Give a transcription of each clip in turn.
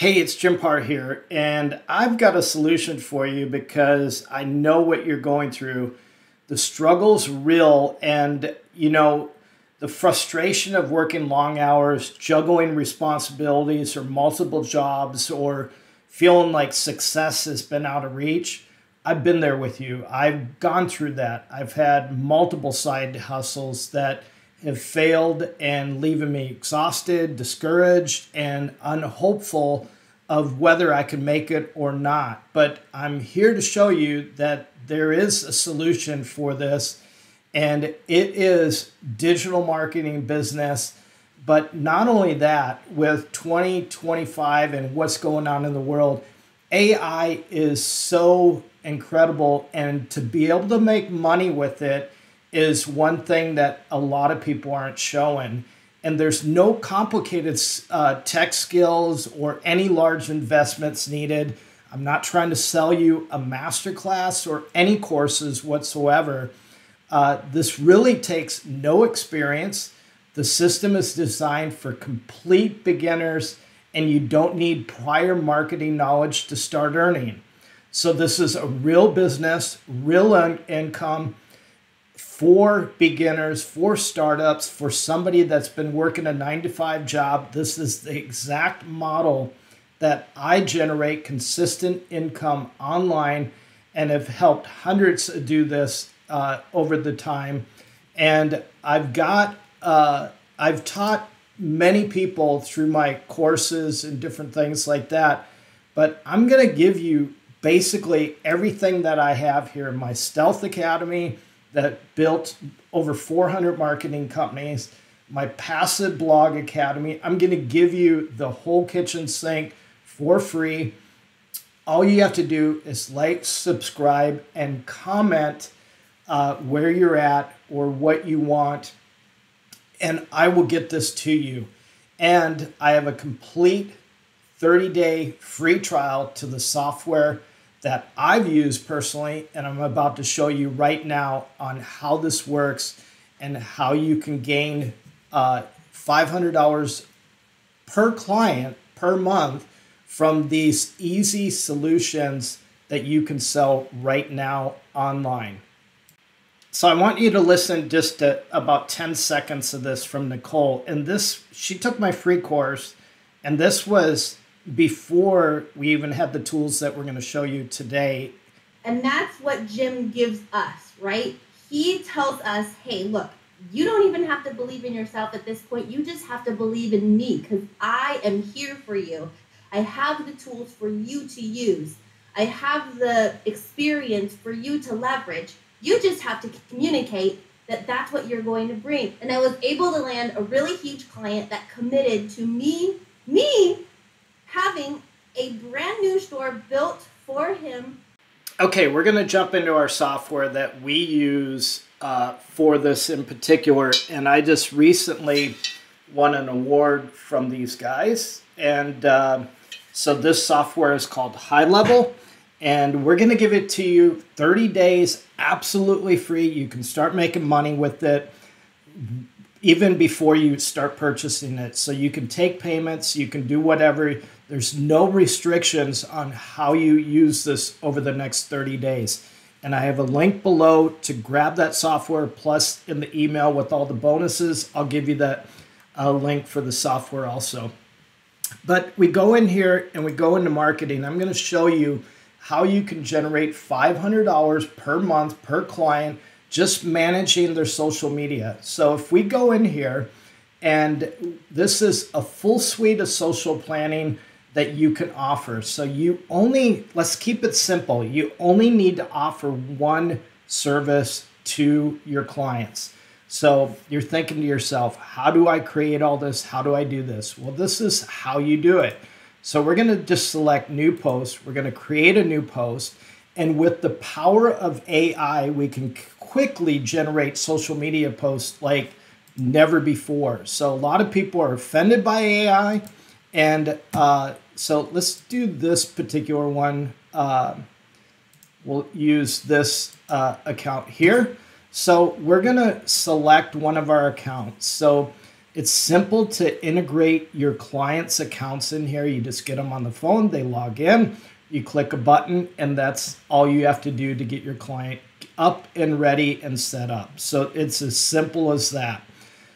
Hey, it's Jim Paar here, and I've got a solution for you because I know what you're going through. The struggle's real, and you know, the frustration of working long hours, juggling responsibilities or multiple jobs, or feeling like success has been out of reach. I've been there with you. I've gone through that. I've had multiple side hustles that have failed and leaving me exhausted, discouraged, and unhopeful of whether I can make it or not. But I'm here to show you that there is a solution for this, and it is digital marketing business. But not only that, with 2025 and what's going on in the world, AI is so incredible, and to be able to make money with it is one thing that a lot of people aren't showing. And there's no complicated uh, tech skills or any large investments needed. I'm not trying to sell you a masterclass or any courses whatsoever. Uh, this really takes no experience. The system is designed for complete beginners, and you don't need prior marketing knowledge to start earning. So, this is a real business, real income for beginners, for startups, for somebody that's been working a nine to five job. This is the exact model that I generate consistent income online and have helped hundreds do this uh, over the time. And I've got, uh, I've taught many people through my courses and different things like that. But I'm going to give you basically everything that I have here my Stealth Academy that built over 400 marketing companies, my passive blog academy. I'm going to give you the whole kitchen sink for free. All you have to do is like, subscribe, and comment uh, where you're at or what you want, and I will get this to you. And I have a complete 30 day free trial to the software that I've used personally, and I'm about to show you right now on how this works and how you can gain uh, $500 per client per month from these easy solutions that you can sell right now online. So I want you to listen just to about 10 seconds of this from Nicole. And this, she took my free course, and this was before we even had the tools that we're going to show you today. And that's what Jim gives us, right? He tells us, hey, look, you don't even have to believe in yourself at this point. You just have to believe in me because I am here for you. I have the tools for you to use. I have the experience for you to leverage. You just have to communicate that that's what you're going to bring. And I was able to land a really huge client that committed to me, me having a brand new store built for him. Okay, we're going to jump into our software that we use uh, for this in particular. And I just recently won an award from these guys. And uh, so this software is called High Level. And we're going to give it to you 30 days absolutely free. You can start making money with it even before you start purchasing it. So you can take payments, you can do whatever. There's no restrictions on how you use this over the next 30 days. And I have a link below to grab that software, plus in the email with all the bonuses. I'll give you that uh, link for the software also. But we go in here and we go into marketing. I'm going to show you how you can generate $500 per month per client just managing their social media. So if we go in here, and this is a full suite of social planning that you can offer. So you only, let's keep it simple, you only need to offer one service to your clients. So you're thinking to yourself, how do I create all this? How do I do this? Well, this is how you do it. So we're going to just select new post. We're going to create a new post. And with the power of AI, we can quickly generate social media posts like never before. So a lot of people are offended by AI. And uh, so let's do this particular one. Uh, we'll use this uh, account here. So we're going to select one of our accounts. So It's simple to integrate your clients' accounts in here. You just get them on the phone, they log in, you click a button, and that's all you have to do to get your client up and ready and set up. So it's as simple as that.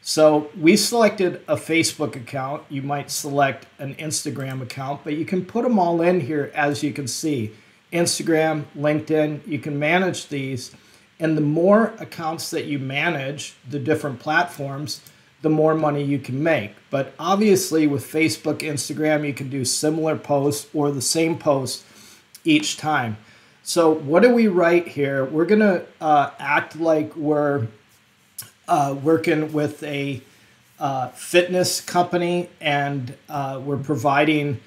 So we selected a Facebook account. You might select an Instagram account, but you can put them all in here as you can see. Instagram, LinkedIn, you can manage these. And the more accounts that you manage, the different platforms, the more money you can make. But obviously, with Facebook, Instagram, you can do similar posts or the same post each time. So, what do we write here? We're going to uh, act like we're uh, working with a uh, fitness company and uh, we're providing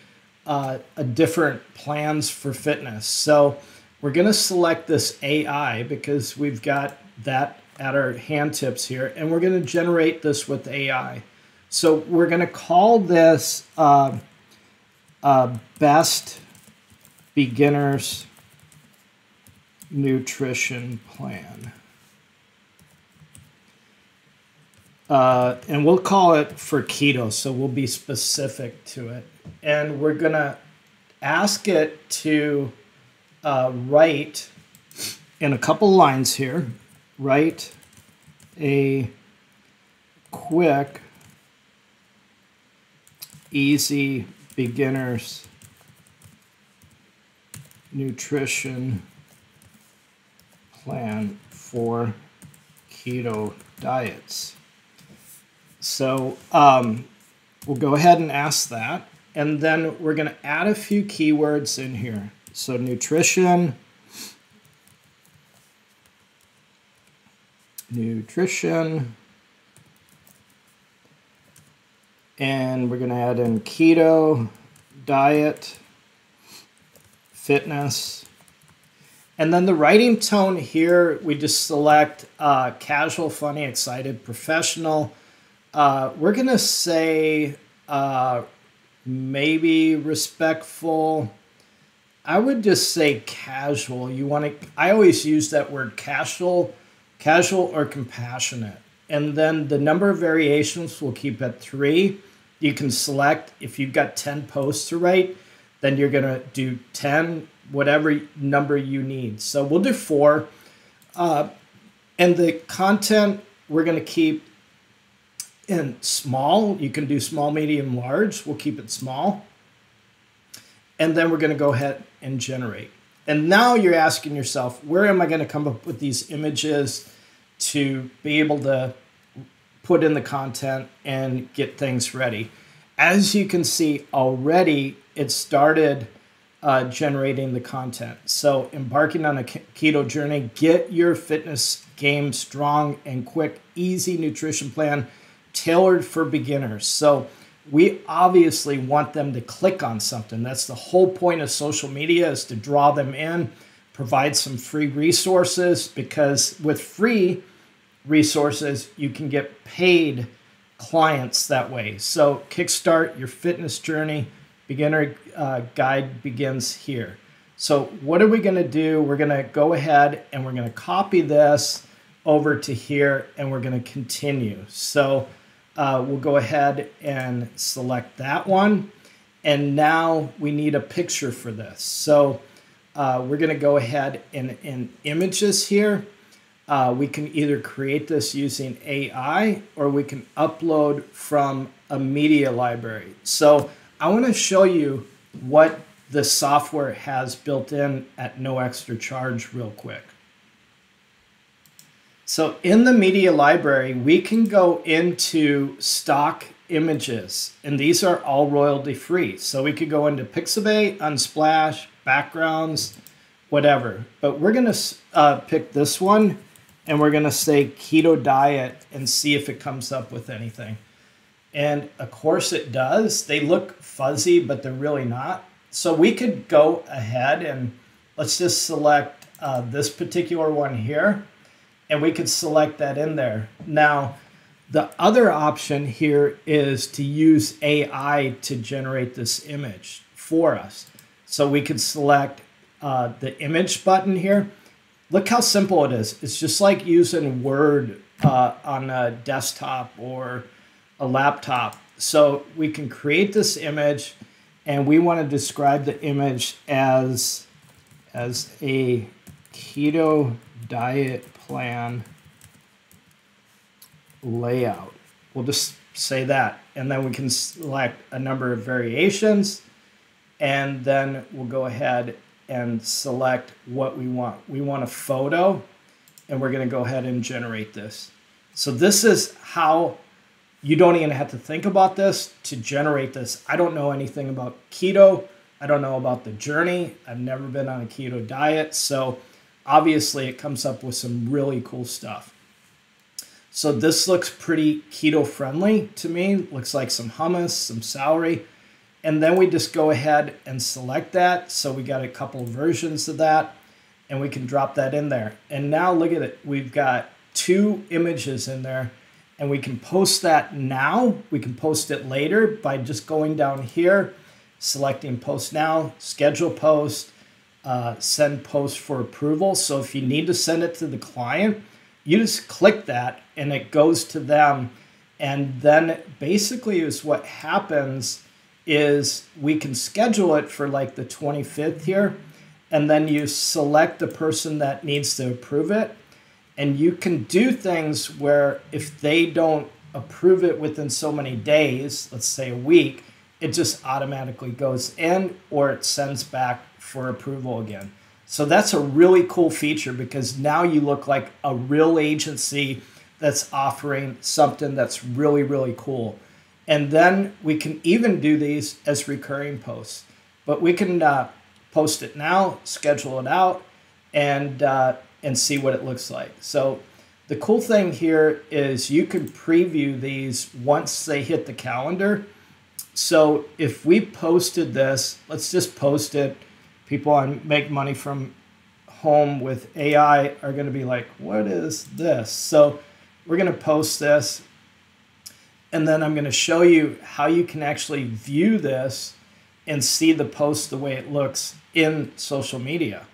uh, a different plans for fitness. So, we're going to select this AI because we've got that at our hand tips here, and we're going to generate this with AI. So we're going to call this uh, best beginners nutrition plan. Uh, and we'll call it for keto, so we'll be specific to it. And we're going to ask it to uh, write in a couple lines here write a quick, easy beginner's nutrition plan for keto diets. So um, we'll go ahead and ask that. And then we're going to add a few keywords in here. So nutrition, nutrition. And we're going to add in keto, diet, fitness. And then the writing tone here, we just select uh, casual, funny, excited, professional. Uh, we're going to say uh, maybe respectful. I would just say casual. You want to, I always use that word casual casual or compassionate. And then the number of variations we'll keep at three. You can select if you've got 10 posts to write, then you're going to do 10, whatever number you need. So we'll do four. Uh, and the content we're going to keep in small. You can do small, medium, large. We'll keep it small. And then we're going to go ahead and generate. And now you're asking yourself, where am I going to come up with these images to be able to put in the content and get things ready? As you can see already, it started uh, generating the content. So, embarking on a keto journey, get your fitness game strong and quick, easy nutrition plan tailored for beginners. So, we obviously want them to click on something. That's the whole point of social media is to draw them in, provide some free resources because with free resources, you can get paid clients that way. So kickstart your fitness journey. Beginner uh, guide begins here. So what are we going to do? We're going to go ahead and we're going to copy this over to here and we're going to continue. So uh, we'll go ahead and select that one. And now we need a picture for this. So uh, we're going to go ahead and in images here. Uh, we can either create this using AI or we can upload from a media library. So I want to show you what the software has built in at no extra charge real quick. So in the media library, we can go into stock images, and these are all royalty free. So we could go into Pixabay, Unsplash, backgrounds, whatever. But we're gonna uh, pick this one, and we're gonna say keto diet and see if it comes up with anything. And of course it does. They look fuzzy, but they're really not. So we could go ahead and let's just select uh, this particular one here and we could select that in there. Now, the other option here is to use AI to generate this image for us. So we could select uh, the image button here. Look how simple it is. It's just like using Word uh, on a desktop or a laptop. So we can create this image and we want to describe the image as as a keto diet plan layout. We'll just say that and then we can select a number of variations and then we'll go ahead and select what we want. We want a photo and we're going to go ahead and generate this. So this is how you don't even have to think about this to generate this. I don't know anything about keto. I don't know about the journey. I've never been on a keto diet. So obviously it comes up with some really cool stuff. So this looks pretty keto friendly to me. Looks like some hummus, some celery. And then we just go ahead and select that. So we got a couple versions of that and we can drop that in there. And now look at it. We've got two images in there and we can post that now. We can post it later by just going down here, selecting post now, schedule post, uh, send post for approval. So if you need to send it to the client, you just click that and it goes to them. And then basically is what happens is we can schedule it for like the 25th here and then you select the person that needs to approve it. And you can do things where if they don't approve it within so many days, let's say a week, it just automatically goes in or it sends back for approval again. So that's a really cool feature because now you look like a real agency that's offering something that's really, really cool. And then we can even do these as recurring posts. But we can uh, post it now, schedule it out, and uh, and see what it looks like. So the cool thing here is you can preview these once they hit the calendar. So if we posted this, let's just post it. People on make money from home with AI are going to be like, what is this? So we're going to post this. And then I'm going to show you how you can actually view this and see the post the way it looks in social media.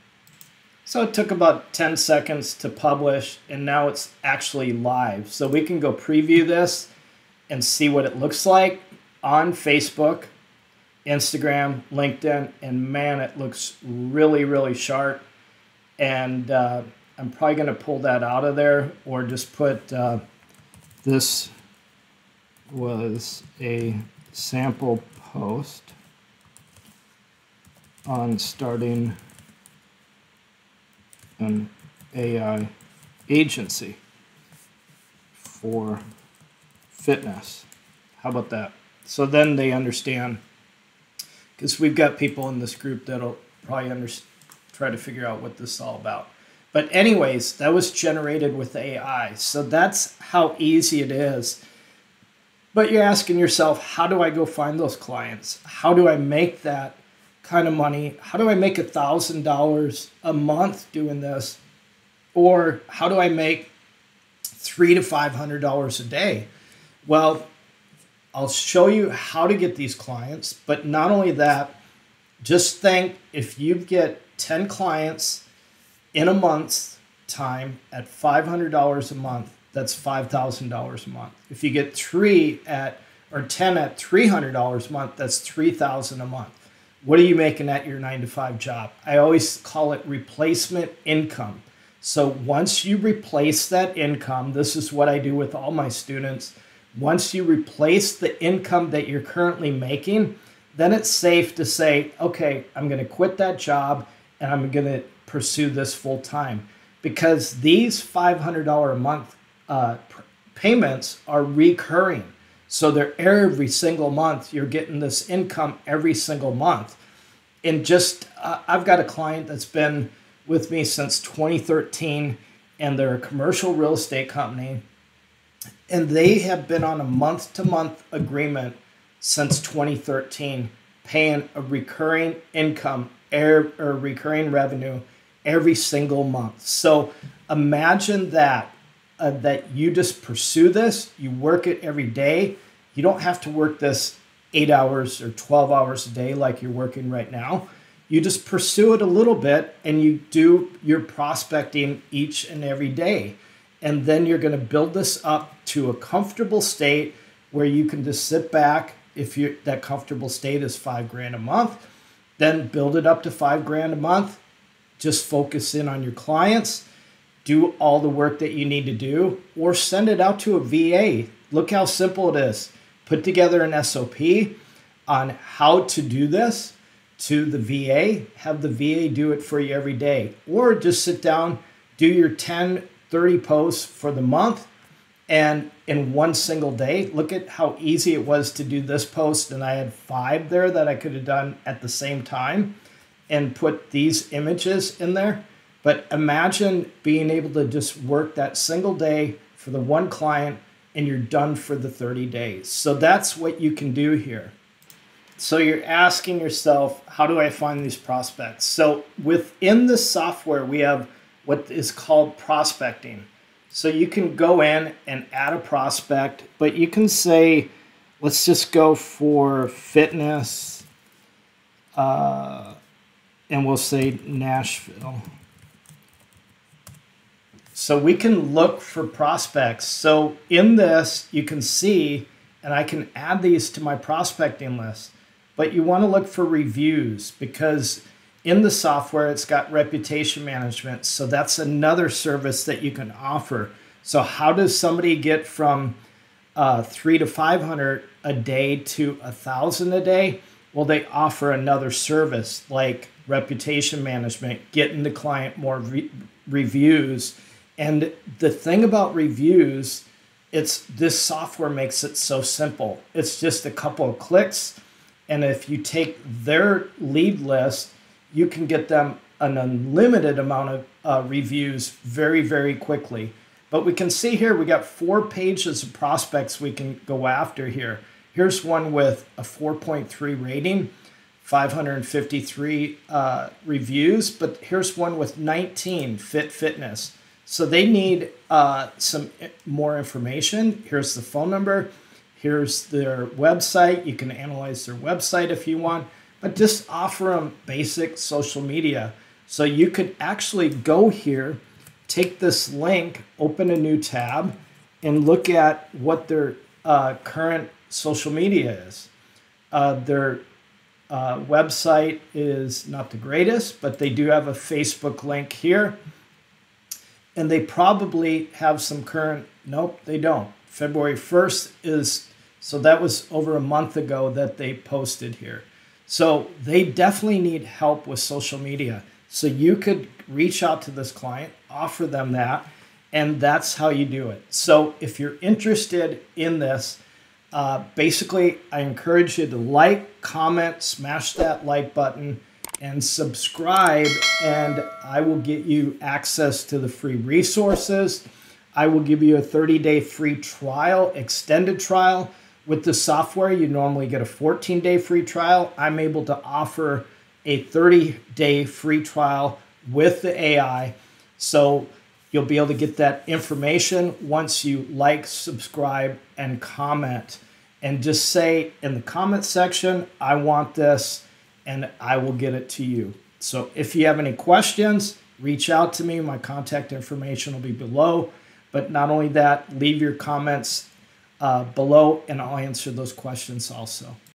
So it took about 10 seconds to publish and now it's actually live. So we can go preview this and see what it looks like on Facebook, Instagram, LinkedIn, and man, it looks really, really sharp. And uh, I'm probably going to pull that out of there or just put uh, this was a sample post on starting an AI agency for fitness. How about that? So then they understand, because we've got people in this group that'll probably under, try to figure out what this is all about. But, anyways, that was generated with AI. So that's how easy it is. But you're asking yourself, how do I go find those clients? How do I make that kind of money. How do I make a thousand dollars a month doing this? Or how do I make three to five hundred dollars a day? Well, I'll show you how to get these clients, but not only that, just think if you get 10 clients in a month's time at $500 a month, that's $5,000 a month. If you get three at or 10 at $300 a month, that's 3000 a month what are you making at your nine to five job? I always call it replacement income. So once you replace that income, this is what I do with all my students. Once you replace the income that you're currently making, then it's safe to say, okay, I'm going to quit that job and I'm going to pursue this full time because these $500 a month uh, payments are recurring. So they're every single month. You're getting this income every single month. And just, uh, I've got a client that's been with me since 2013, and they're a commercial real estate company. And they have been on a month to month agreement since 2013, paying a recurring income or recurring revenue every single month. So imagine that uh, that you just pursue this, you work it every day. You don't have to work this eight hours or 12 hours a day like you're working right now. You just pursue it a little bit and you do your prospecting each and every day. And then you're going to build this up to a comfortable state where you can just sit back if you that comfortable state is five grand a month, then build it up to five grand a month. Just focus in on your clients, do all the work that you need to do, or send it out to a VA. Look how simple it is. Put together an SOP on how to do this to the VA, have the VA do it for you every day, or just sit down, do your 10, 30 posts for the month, and in one single day, look at how easy it was to do this post. And I had five there that I could have done at the same time and put these images in there. But imagine being able to just work that single day for the one client and you're done for the 30 days. So that's what you can do here. So you're asking yourself, how do I find these prospects? So within the software, we have what is called prospecting. So you can go in and add a prospect, but you can say, let's just go for fitness, uh, and we'll say Nashville. So we can look for prospects. So in this, you can see, and I can add these to my prospecting list, but you want to look for reviews because in the software, it's got reputation management. So that's another service that you can offer. So how does somebody get from uh, three to 500 a day to a thousand a day? Well, they offer another service like reputation management, getting the client more re- reviews. And the thing about reviews, it's this software makes it so simple. It's just a couple of clicks. And if you take their lead list you can get them an unlimited amount of uh, reviews very, very quickly. But we can see here we got four pages of prospects we can go after here. Here's one with a 4.3 rating, 553 uh, reviews, but here's one with 19 fit fitness. So they need uh, some more information. Here's the phone number. Here's their website. You can analyze their website if you want but just offer them basic social media. So you could actually go here, take this link, open a new tab, and look at what their uh, current social media is. Uh, their uh, website is not the greatest, but they do have a Facebook link here. And they probably have some current, nope, they don't. February 1st is, so that was over a month ago that they posted here. So they definitely need help with social media. So you could reach out to this client, offer them that, and that's how you do it. So if you're interested in this, uh, basically, I encourage you to like, comment, smash that like button, and subscribe, and I will get you access to the free resources. I will give you a 30 day free trial, extended trial with the software, you normally get a 14 day free trial. I'm able to offer a 30 day free trial with the AI. So you'll be able to get that information once you like, subscribe, and comment. And just say in the comment section, I want this, and I will get it to you. So if you have any questions, reach out to me. My contact information will be below. But not only that, leave your comments uh, below and I'll answer those questions also.